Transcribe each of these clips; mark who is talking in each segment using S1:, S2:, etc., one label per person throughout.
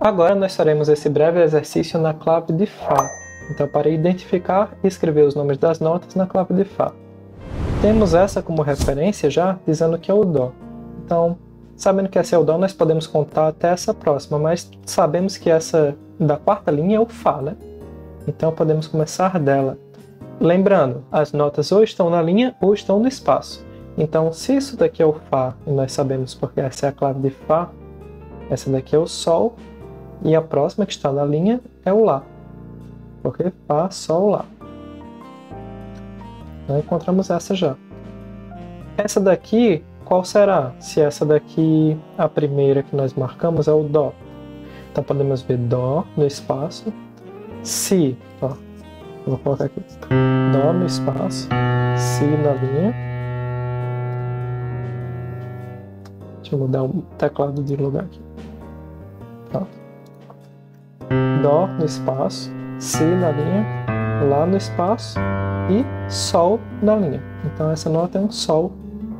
S1: Agora nós faremos esse breve exercício na clave de Fá. Então, para identificar e escrever os nomes das notas na clave de Fá. Temos essa como referência já, dizendo que é o Dó. Então, sabendo que essa é o Dó, nós podemos contar até essa próxima, mas sabemos que essa da quarta linha é o Fá, né? Então, podemos começar dela. Lembrando, as notas ou estão na linha ou estão no espaço. Então, se isso daqui é o Fá, e nós sabemos porque essa é a clave de Fá, essa daqui é o Sol, e a próxima que está na linha é o Lá. Porque Fá, Sol, Lá. Então, encontramos essa já. Essa daqui, qual será? Se essa daqui, a primeira que nós marcamos é o Dó. Então podemos ver Dó no espaço, Si, ó, vou colocar aqui, Dó no espaço, Si na linha, Deixa eu mudar o teclado de lugar aqui. Pronto. Dó no espaço, Si na linha, Lá no espaço e Sol na linha. Então essa nota é um Sol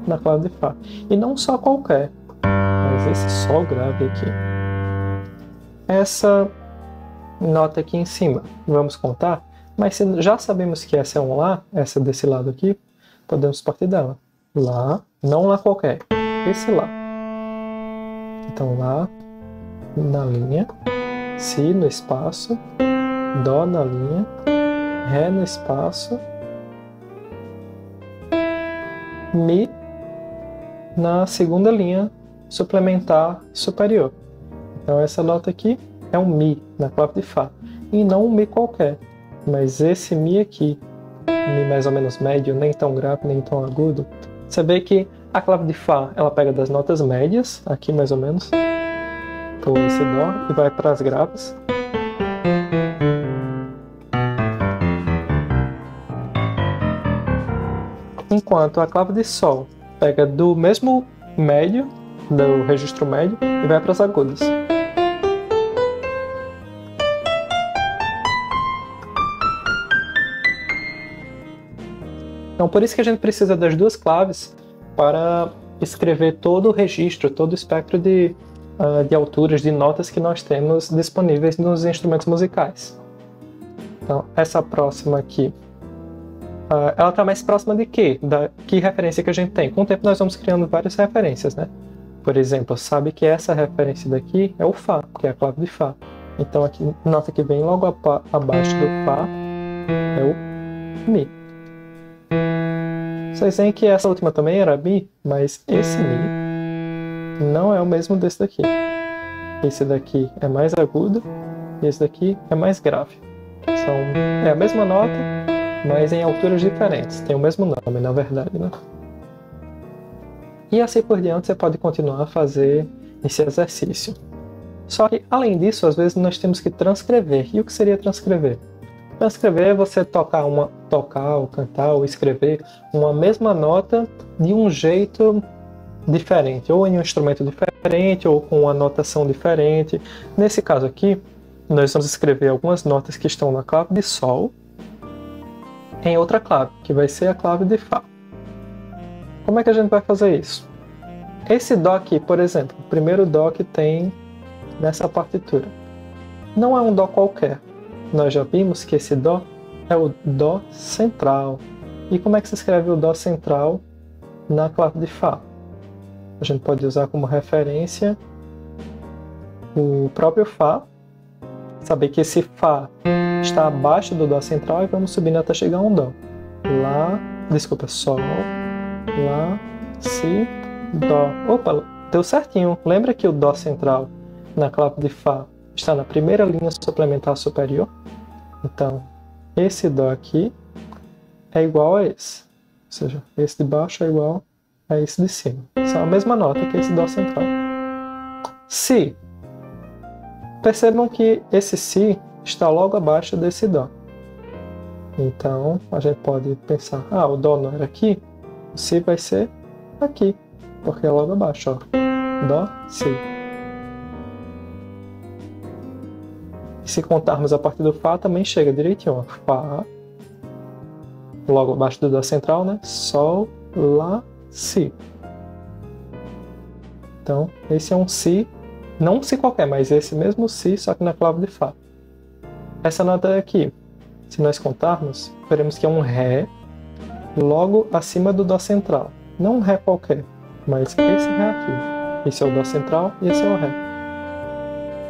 S1: na clave de Fá. E não só qualquer, mas esse Sol grave aqui. Essa nota aqui em cima, vamos contar? Mas se já sabemos que essa é um Lá, essa desse lado aqui, podemos partir dela. Lá, não Lá qualquer, esse Lá. Então Lá na linha, Si no espaço, Dó na linha, Ré no espaço, Mi na segunda linha suplementar superior. Então essa nota aqui é um Mi na clave de Fá e não um Mi qualquer, mas esse Mi aqui, Mi mais ou menos médio, nem tão grave nem tão agudo. Você vê que a clave de Fá, ela pega das notas médias, aqui mais ou menos, esse Dó, e vai para as graves. Enquanto a clave de Sol pega do mesmo médio, do registro médio, e vai para as agudas. Então, por isso que a gente precisa das duas claves para escrever todo o registro, todo o espectro de, uh, de alturas, de notas que nós temos disponíveis nos instrumentos musicais. Então, essa próxima aqui, uh, ela está mais próxima de quê? Da que referência que a gente tem? Com o tempo nós vamos criando várias referências, né? Por exemplo, sabe que essa referência daqui é o Fá, que é a clave de Fá. Então, aqui, nota que vem logo abaixo do Fá é o Mi. Vocês veem que essa última também era Mi, mas esse Mi não é o mesmo desse daqui. Esse daqui é mais agudo e esse daqui é mais grave. São, é a mesma nota, mas em alturas diferentes. Tem o mesmo nome, na verdade, né? E assim por diante você pode continuar a fazer esse exercício. Só que, além disso, às vezes nós temos que transcrever. E o que seria transcrever? Transcrever é você tocar uma tocar ou cantar ou escrever uma mesma nota de um jeito diferente, ou em um instrumento diferente ou com uma notação diferente. Nesse caso aqui, nós vamos escrever algumas notas que estão na clave de sol em outra clave, que vai ser a clave de fá. Como é que a gente vai fazer isso? Esse dó aqui, por exemplo, o primeiro dó que tem nessa partitura, não é um dó qualquer, nós já vimos que esse Dó é o Dó central. E como é que se escreve o Dó central na clave de Fá? A gente pode usar como referência o próprio Fá, saber que esse Fá está abaixo do Dó central e vamos subindo até chegar a um Dó. Lá, desculpa, Sol, Lá, Si, Dó. Opa, deu certinho. Lembra que o Dó central na clave de Fá está na primeira linha suplementar superior. Então, esse Dó aqui é igual a esse. Ou seja, esse de baixo é igual a esse de cima. São a mesma nota que esse Dó central. Si. Percebam que esse Si está logo abaixo desse Dó. Então, a gente pode pensar, ah, o Dó não era aqui, o Si vai ser aqui, porque é logo abaixo, ó. Dó, Si. Se contarmos a partir do Fá, também chega direitinho. Ó. Fá, logo abaixo do Dó central, né? Sol, Lá, Si. Então, esse é um Si Não um Si qualquer, mas esse mesmo Si, só que na clave de Fá. Essa nota aqui, se nós contarmos, veremos que é um Ré logo acima do Dó central. Não um Ré qualquer, mas esse Ré aqui. Esse é o Dó central e esse é o Ré.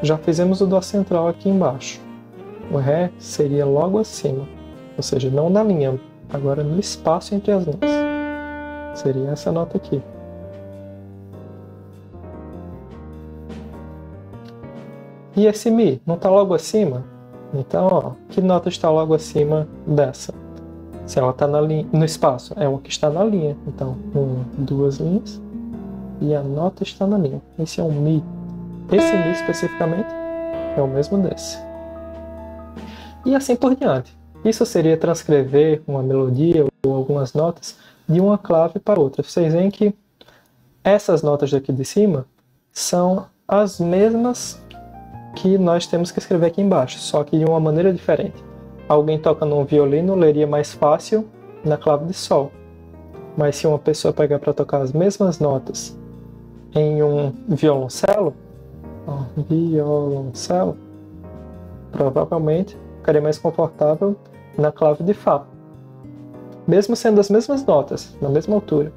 S1: Já fizemos o Dó central aqui embaixo. O Ré seria logo acima, ou seja, não na linha, agora no espaço entre as notas. Seria essa nota aqui. E esse Mi não está logo acima? Então, ó, que nota está logo acima dessa? Se ela está no espaço, é uma que está na linha. Então, duas linhas. E a nota está na linha. Esse é um Mi. Esse Mi especificamente é o mesmo desse. E assim por diante. Isso seria transcrever uma melodia ou algumas notas de uma clave para outra. Vocês veem que essas notas daqui de cima são as mesmas que nós temos que escrever aqui embaixo, só que de uma maneira diferente. Alguém tocando um violino leria mais fácil na clave de Sol. Mas se uma pessoa pegar para tocar as mesmas notas em um violoncelo, ó, violoncelo, provavelmente ficaria mais confortável na clave de Fá. Mesmo sendo as mesmas notas, na mesma altura.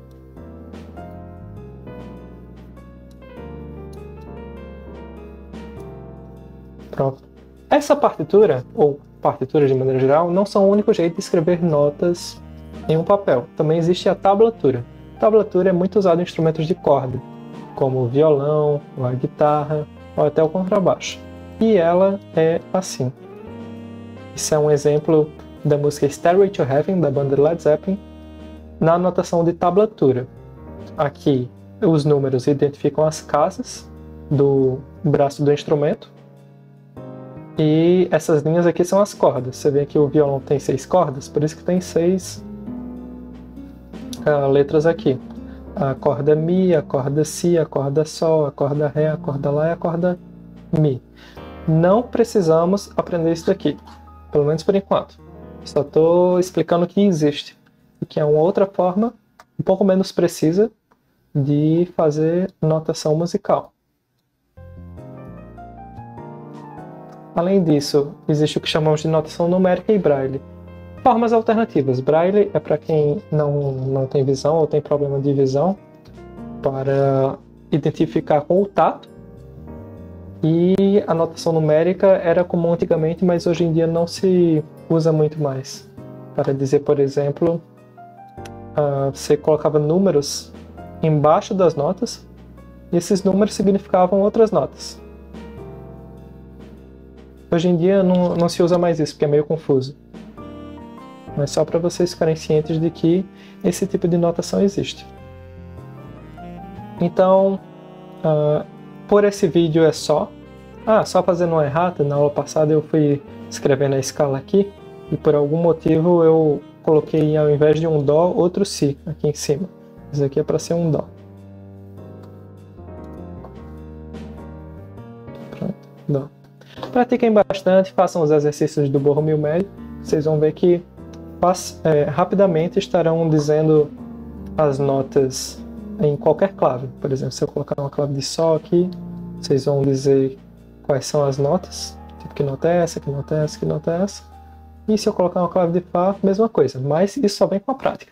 S1: Pronto. Essa partitura, ou partituras de maneira geral, não são o único jeito de escrever notas em um papel. Também existe a tablatura. Tablatura é muito usada em instrumentos de corda, como o violão, ou a guitarra, ou até o contrabaixo. E ela é assim. Isso é um exemplo da música Stairway to Heaven, da banda Led Zeppelin, na notação de tablatura. Aqui, os números identificam as casas do braço do instrumento, e essas linhas aqui são as cordas. Você vê que o violão tem seis cordas, por isso que tem seis uh, letras aqui. A corda Mi, a corda Si, a corda Sol, a corda Ré, a corda Lá e a corda Mi. Não precisamos aprender isso daqui, pelo menos por enquanto. Só estou explicando que existe e que é uma outra forma, um pouco menos precisa, de fazer notação musical. Além disso, existe o que chamamos de notação numérica e braille. Formas alternativas. Braille é para quem não, não tem visão ou tem problema de visão, para identificar com o tato. E a notação numérica era comum antigamente, mas hoje em dia não se usa muito mais. Para dizer, por exemplo, uh, você colocava números embaixo das notas e esses números significavam outras notas. Hoje em dia não, não se usa mais isso, porque é meio confuso. Mas só para vocês ficarem cientes de que esse tipo de notação existe. Então, uh, por esse vídeo é só. Ah, só fazendo uma errata, na aula passada eu fui escrevendo a escala aqui e por algum motivo eu coloquei ao invés de um Dó, outro Si aqui em cima. Isso aqui é para ser um Dó. Pronto, Dó. Pratiquem bastante, façam os exercícios do Borromeo médio. Vocês vão ver que é, rapidamente estarão dizendo as notas em qualquer clave. Por exemplo, se eu colocar uma clave de Sol aqui, vocês vão dizer quais são as notas. Tipo, que nota é essa, que nota é essa, que nota é essa. E se eu colocar uma clave de Fá, mesma coisa. Mas isso só vem com a prática.